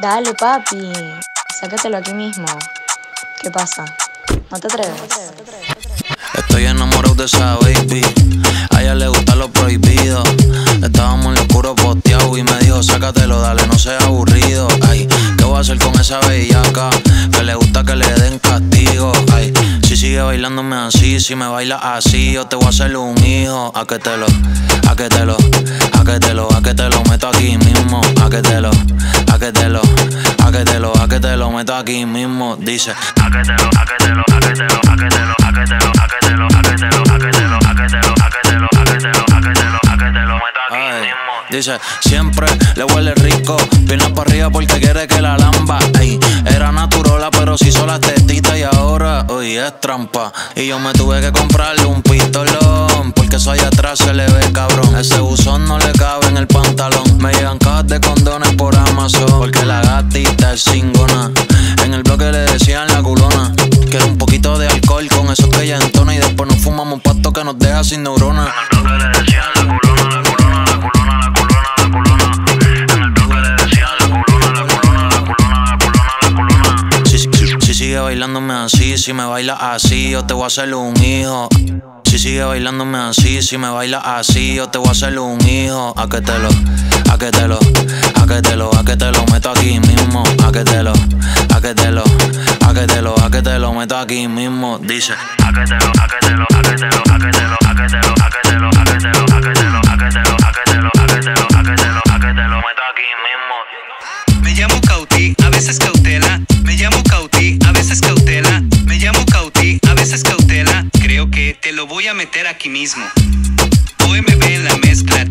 Dale, papi. Sácatelo aquí mismo. ¿Qué pasa? ¿No te atreves? Estoy enamorado de esa baby. A ella le gusta lo prohibido. Estábamos en lo oscuro posteado y me dijo, sácatelo, dale, no seas aburrido. Ay, ¿qué voy a hacer con esa bellaca? Que le gusta que le den castigo. Ay, si sigue bailándome así, si me baila así, yo te voy a hacer un hijo. A que te lo, a que te lo, a que te lo, a que te lo aquí mismo. A que te lo, a que te lo, a que te lo, a que te lo meto aquí mismo. Dice, a que te lo, a que te lo, a que te lo, a que te lo, a que te lo, a que te lo, a que te lo, a que te lo, a que te lo, a que te lo, a que te lo, a que te lo, a que te lo meto aquí mismo. Dice, siempre le huele rico, piernas para arriba porque quiere que la lamba. Ey, era naturola, pero si hizo las tetitas y ahora, hoy es trampa. Y yo me tuve que comprarle un pistolón, porque eso allá atrás se le ve cabrón. Por Amazon, porque la gatita es cingona. En el bloque le decían la culona. Quiero un poquito de alcohol con eso que ella entona y después nos fumamos un pasto que nos deja sin neuronas. En el bloque le decían la culona, la culona, la culona, la culona, la culona. En el bloque le decían la culona, la culona, la culona, la culona, la culona. Si, si, si sigue bailándome así, si me baila así, yo te voy a hacer un hijo. Si sigue bailándome así, si me baila así, yo te voy a hacer un hijo. A que te lo, a que te a que te lo, a que te lo, a que te lo meto aquí mismo. Dice, a que te lo, a que te lo, a que te lo, a que te lo, a que te lo, a que te lo, a que te lo, a que te lo, a que te lo, a que te lo, a que te lo, a que te lo, a que te lo meto aquí mismo. Me llamo Cauti, a veces cautela. Me llamo Cauti, a veces cautela. Me llamo Cauti, a veces cautela. Creo que te lo voy a meter aquí mismo. OMB en la mezcla.